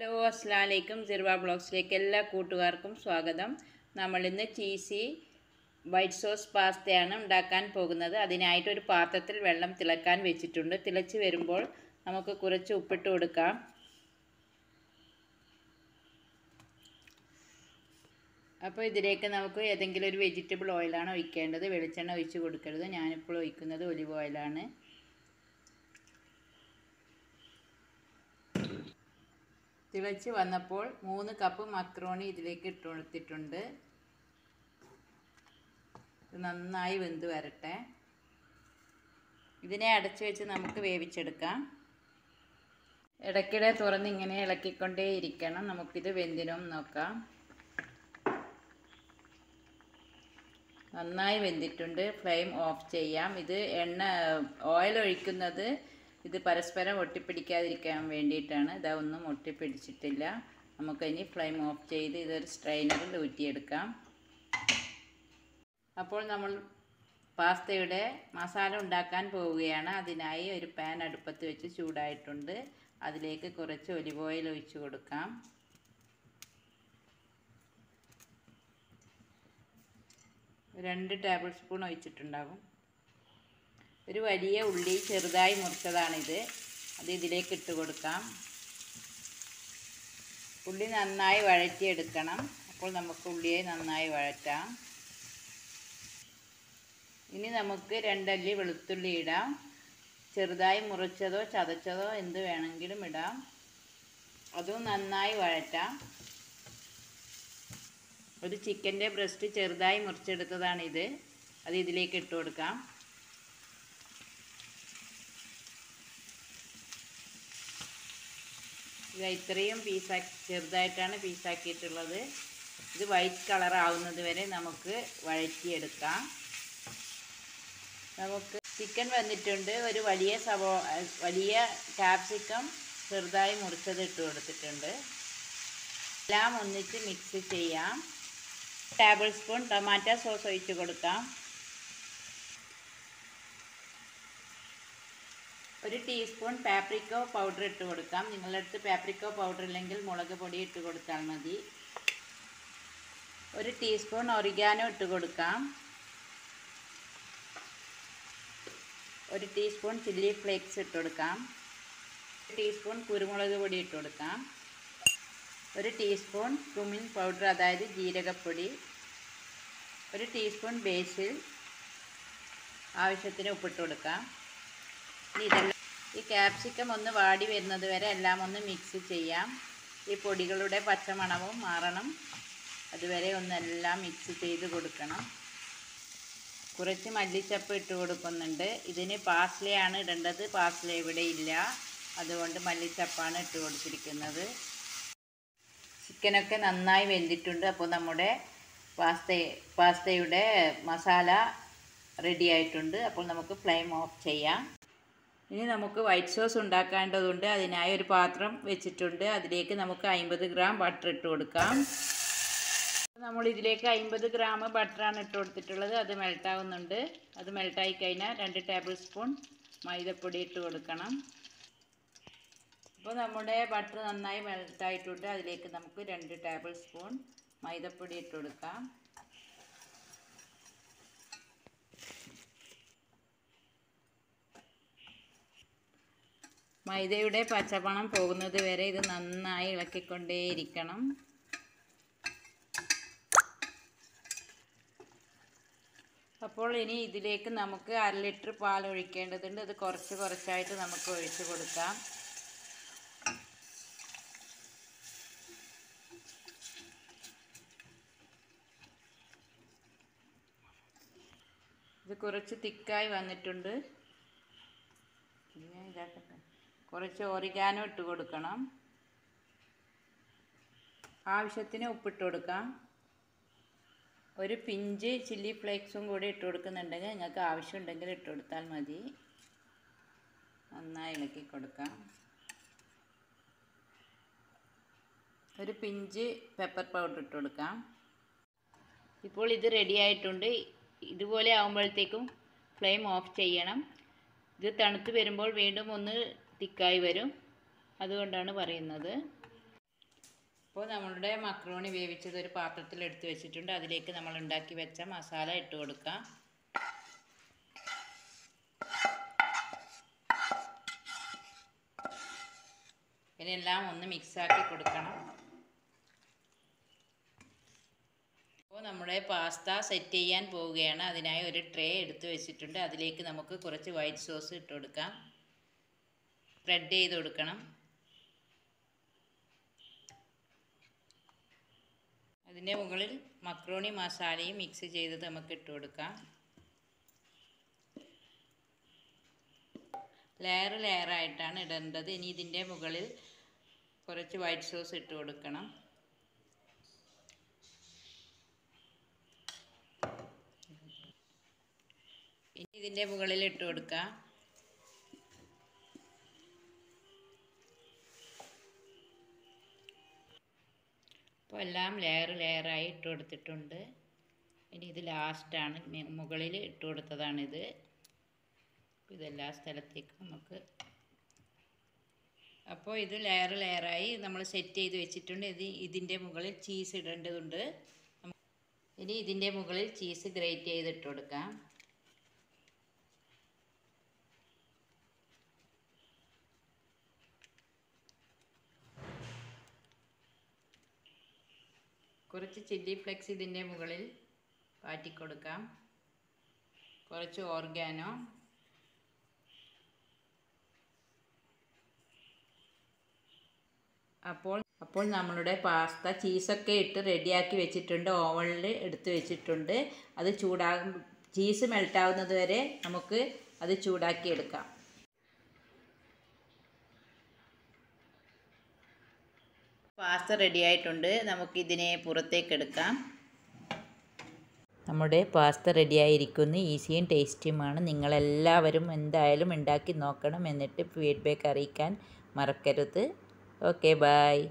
Hello അസ്സാം വലൈക്കും സിർവ ബ്ലോഗ്സിലേക്ക് എല്ലാ കൂട്ടുകാർക്കും സ്വാഗതം. നമ്മൾ ഇന്ന് ചീസി വൈറ്റ് സോസ് പാസ്തയാണ് ഉണ്ടാക്കാൻ പോകുന്നത്. അതിനായിട്ട് ഒരു പാത്രത്തിൽ വെള്ളം തിളക്കാൻ വെച്ചിട്ടുണ്ട്. തിളച്ച് വരുമ്പോൾ നമുക്ക് കുറച്ച് ഉപ്പിട്ട് കൊടുക്കാം. അപ്പോൾ ഇതിലേക്ക് നമുക്ക് ഏതെങ്കിലും ഒരു വെജിറ്റബിൾ ഓയിലാണ് ഒഴിക്കേണ്ടത്. വെളിച്ചെണ്ണ ഒഴിച്ച് കൊടുക്കരുത്. ഞാനിപ്പോൾ ഒഴിക്കുന്നത് ഒലിവ് ഓയിലാണ്. തിളച്ച് വന്നപ്പോൾ മൂന്ന് കപ്പ് മക്രോണി ഇതിലേക്ക് ഇട്ട് കൊടുത്തിട്ടുണ്ട്. ഇത് നന്നായി വെന്ത് വരട്ടെ. ഇതിനെ അടച്ചു വെച്ച് നമുക്ക് വേവിച്ചെടുക്കാം. ഇടയ്ക്കിടെ തുറന്ന് ഇങ്ങനെ ഇളക്കിക്കൊണ്ടേ ഇരിക്കണം. നമുക്കിത് വെന്തിനും നോക്കാം. നന്നായി വെന്തിട്ടുണ്ട്. ഫ്ലെയിം ഓഫ് ചെയ്യാം. ഇത് എണ്ണ ഓയിൽ ഒഴിക്കുന്നത് ഇത് പരസ്പരം ഒട്ടിപ്പിടിക്കാതിരിക്കാൻ വേണ്ടിയിട്ടാണ്. ഇതാ ഒന്നും ഒട്ടിപ്പിടിച്ചിട്ടില്ല. നമുക്കിനി ഫ്ലെയിം ഓഫ് ചെയ്ത് ഇതൊരു സ്ട്രെയിനറിൽ ഊറ്റിയെടുക്കാം. അപ്പോൾ നമ്മൾ പാസ്തയുടെ മസാല ഉണ്ടാക്കാൻ പോവുകയാണ്. അതിനായി ഒരു പാൻ അടുപ്പത്ത് വെച്ച് ചൂടായിട്ടുണ്ട്. അതിലേക്ക് കുറച്ച് ഒലിവ് ഓയിൽ ഒഴിച്ചു കൊടുക്കാം. രണ്ട് ടേബിൾ സ്പൂൺ ഒഴിച്ചിട്ടുണ്ടാകും ഒരു വലിയ ഉള്ളി ചെറുതായി മുറിച്ചതാണിത്. അത് ഇതിലേക്ക് ഇട്ട് കൊടുക്കാം. ഉള്ളി നന്നായി വഴറ്റിയെടുക്കണം. അപ്പോൾ നമുക്ക് ഉള്ളിയെ നന്നായി വഴറ്റാം. ഇനി നമുക്ക് രണ്ടല്ലി വെളുത്തുള്ളി ഇടാം. ചെറുതായി മുറിച്ചതോ ചതച്ചതോ എന്ത് വേണമെങ്കിലും ഇടാം. അതും നന്നായി വഴറ്റാം. ഒരു ചിക്കന്റെ ബ്രസ്റ്റ് ചെറുതായി മുറിച്ചെടുത്തതാണിത്. അത് ഇതിലേക്ക് ഇട്ട് കൊടുക്കാം. ഇത് ഇത്രയും പീസാക്കി ചെറുതായിട്ടാണ് പീസാക്കിയിട്ടുള്ളത്. ഇത് വൈറ്റ് കളർ ആവുന്നത് വരെ നമുക്ക് വഴറ്റിയെടുക്കാം. നമുക്ക് ചിക്കൻ വന്നിട്ടുണ്ട്. ഒരു വലിയ സവോ വലിയ ക്യാപ്സിക്കം ചെറുതായി മുറിച്ചത് ഇട്ട് കൊടുത്തിട്ടുണ്ട്. എല്ലാം ഒന്നിച്ച് മിക്സ് ചെയ്യാം. ടേബിൾ സ്പൂൺ ടൊമാറ്റോ സോസ് ഒഴിച്ച് കൊടുക്കാം. ഒരു ടീസ്പൂൺ പാപ്രിക്കോ പൗഡർ ഇട്ട് കൊടുക്കാം. നിങ്ങളുടെ അടുത്ത് പാപ്രിക്കോ പൗഡർ ഇല്ലെങ്കിൽ മുളക് പൊടി ഇട്ട് കൊടുത്താൽ മതി. ഒരു ടീസ്പൂൺ ഒറിഗാനോ ഇട്ട് കൊടുക്കാം. ഒരു ടീസ്പൂൺ ചില്ലി ഫ്ലേക്സ് ഇട്ട് കൊടുക്കാം. ഒരു ടീസ്പൂൺ കുരുമുളക് പൊടി ഇട്ട് കൊടുക്കാം. ഒരു ടീസ്പൂൺ കുമിൻ പൗഡർ അതായത് ജീരകപ്പൊടി. ഒരു ടീസ്പൂൺ ബേസിൽ ആവശ്യത്തിന് ഉപ്പിട്ട് കൊടുക്കാം. ഇനി ഇതെല്ലാം ഈ ക്യാപ്സിക്കം ഒന്ന് വാടി വരുന്നത് വരെ എല്ലാം ഒന്ന് മിക്സ് ചെയ്യാം. ഈ പൊടികളുടെ പച്ചമണവും മാറണം. അതുവരെ ഒന്നെല്ലാം മിക്സ് ചെയ്ത് കൊടുക്കണം. കുറച്ച് മല്ലിച്ചപ്പ് ഇട്ട് കൊടുക്കുന്നുണ്ട്. ഇതിന് പാസ്ലയാണ് ഇടേണ്ടത്. പാസ്ല ഇവിടെ ഇല്ല. അതുകൊണ്ട് മല്ലിച്ചപ്പാണ് ഇട്ട് കൊടുത്തിരിക്കുന്നത്. ചിക്കനൊക്കെ നന്നായി വെന്തിട്ടുണ്ട്. അപ്പോൾ നമ്മുടെ പാസ്ത പാസ്തയുടെ മസാല റെഡി ആയിട്ടുണ്ട്. അപ്പോൾ നമുക്ക് ഫ്ലെയിം ഓഫ് ചെയ്യാം. ഇനി നമുക്ക് വൈറ്റ് സോസ് ഉണ്ടാക്കേണ്ടതുണ്ട്. അതിനായി ഒരു പാത്രം വെച്ചിട്ടുണ്ട്. അതിലേക്ക് നമുക്ക് അമ്പത് ഗ്രാം ബട്ടർ ഇട്ട് കൊടുക്കാം. നമ്മൾ ഇതിലേക്ക് അമ്പത് ഗ്രാം ബട്ടറാണ് ഇട്ട് കൊടുത്തിട്ടുള്ളത്. അത് മെൽട്ടാവുന്നുണ്ട് അത് മെൽട്ടായി കഴിഞ്ഞാൽ രണ്ട് ടേബിൾ സ്പൂൺ മൈദപ്പൊടി ഇട്ട് കൊടുക്കണം. അപ്പോൾ നമ്മുടെ ബട്ടർ നന്നായി മെൽട്ടായിട്ടുണ്ട് അതിലേക്ക് നമുക്ക് രണ്ട് ടേബിൾ സ്പൂൺ മൈദപ്പൊടി ഇട്ട് കൊടുക്കാം. മൈദയുടെ പച്ചപ്പണം പോകുന്നത് വരെ ഇത് നന്നായി ഇളക്കിക്കൊണ്ടേയിരിക്കണം. അപ്പോൾ ഇനി ഇതിലേക്ക് നമുക്ക് അര ലിറ്റർ പാൽ ഒഴിക്കേണ്ടതുണ്ട്. അത് കുറച്ച് കുറച്ചായിട്ട് നമുക്ക് ഒഴിച്ചു കൊടുക്കാം. ഇത് കുറച്ച് തിക്കായി വന്നിട്ടുണ്ട്. ഇതാക്കട്ടെ. കുറച്ച് ഓറിഗാനോ ഇട്ട് കൊടുക്കണം. ആവശ്യത്തിന് ഉപ്പിട്ട് കൊടുക്കാം. ഒരു പിഞ്ച് ചില്ലി ഫ്ലേക്സും കൂടി ഇട്ട് കൊടുക്കുന്നുണ്ടെങ്കിൽ നിങ്ങൾക്ക് ആവശ്യമുണ്ടെങ്കിൽ ഇട്ട് കൊടുത്താൽ മതി. നന്നായി ഇളക്കി കൊടുക്കാം. ഒരു പിഞ്ച് പെപ്പർ പൗഡർ ഇട്ട് കൊടുക്കാം. ഇപ്പോൾ ഇത് റെഡി ആയിട്ടുണ്ട്. ഇതുപോലെ ആകുമ്പോഴത്തേക്കും ഫ്ലെയിം ഓഫ് ചെയ്യണം. ഇത് തണുത്ത് വരുമ്പോൾ വീണ്ടും ഒന്ന് തിക്കായി വരും. അതുകൊണ്ടാണ് പറയുന്നത്. അപ്പോൾ നമ്മളുടെ മക്രോണി വേവിച്ചത് ഒരു പാത്രത്തിൽ എടുത്തു വെച്ചിട്ടുണ്ട്. അതിലേക്ക് നമ്മൾ ഉണ്ടാക്കി വെച്ച മസാല ഇട്ട് കൊടുക്കാം. ഇതിനെല്ലാം ഒന്ന് മിക്സാക്കി കൊടുക്കണം. അപ്പോൾ നമ്മുടെ പാസ്ത സെറ്റ് ചെയ്യാൻ പോവുകയാണ്. അതിനായി ഒരു ട്രേ എടുത്തു വെച്ചിട്ടുണ്ട്. അതിലേക്ക് നമുക്ക് കുറച്ച് വൈറ്റ് സോസ് ഇട്ട് കൊടുക്കാം. സ്പ്രെഡ് ചെയ്ത് കൊടുക്കണം. അതിന്റെ മുകളിൽ മക്രോണി മസാലയും മിക്സ് ചെയ്തത് നമുക്ക് ഇട്ട് കൊടുക്കാം. ലെയർ ലെയറായിട്ടാണ് ഇടേണ്ടത്. ഇനി ഇതിന്റെ മുകളിൽ കുറച്ച് വൈറ്റ് സോസ് ഇട്ട് കൊടുക്കണം. ഇനി ഇതിന്റെ മുകളിൽ ഇട്ട് കൊടുക്കാം. അപ്പോൾ എല്ലാം ലെയർ ലെയറായി ഇട്ട് കൊടുത്തിട്ടുണ്ട്. ഇനി ഇത് ലാസ്റ്റാണ് മുകളിൽ ഇട്ട് കൊടുത്തതാണിത്. ഇതെല്ലാ സ്ഥലത്തേക്കും നമുക്ക് അപ്പോൾ ഇത് ലെയർ ലെയറായി നമ്മൾ സെറ്റ് ചെയ്ത് വെച്ചിട്ടുണ്ട്. ഇത് ഇതിന്റെ മുകളിൽ ചീസ് ഇടേണ്ടതുണ്ട്. ഇനി ഇതിന്റെ മുകളിൽ ചീസ് ഗ്രേറ്റ് ചെയ്തിട്ട് കൊടുക്കാം. കുറച്ച് ചില്ലി ഫ്ലെക്സ് ഇതിന്റെ മുകളിൽ പാറ്റിക്കൊടുക്കാം കുറച്ച് ഓർഗാനോ. അപ്പോൾ അപ്പോൾ നമ്മളുടെ പാസ്ത ചീസൊക്കെ ഇട്ട് റെഡിയാക്കി വെച്ചിട്ടുണ്ട്. ഓവനിൽ എടുത്ത് വെച്ചിട്ടുണ്ട്. അത് ചൂടാകും ചീസ് മെൽട്ടാവുന്നത് വരെ നമുക്ക് അത് ചൂടാക്കി എടുക്കാം പാസ്ത റെഡി ആയിട്ടുണ്ട്. നമുക്കിതിനെ പുറത്തേക്ക് എടുക്കാം നമ്മുടെ പാസ്ത റെഡിയായിരിക്കുന്നു ഈസിയും ടേസ്റ്റിയുമാണ് നിങ്ങളെല്ലാവരും എന്തായാലും ഉണ്ടാക്കി നോക്കണം എന്നിട്ട് ഫീഡ്ബാക്ക് അറിയിക്കാൻ മറക്കരുത്. Okay bye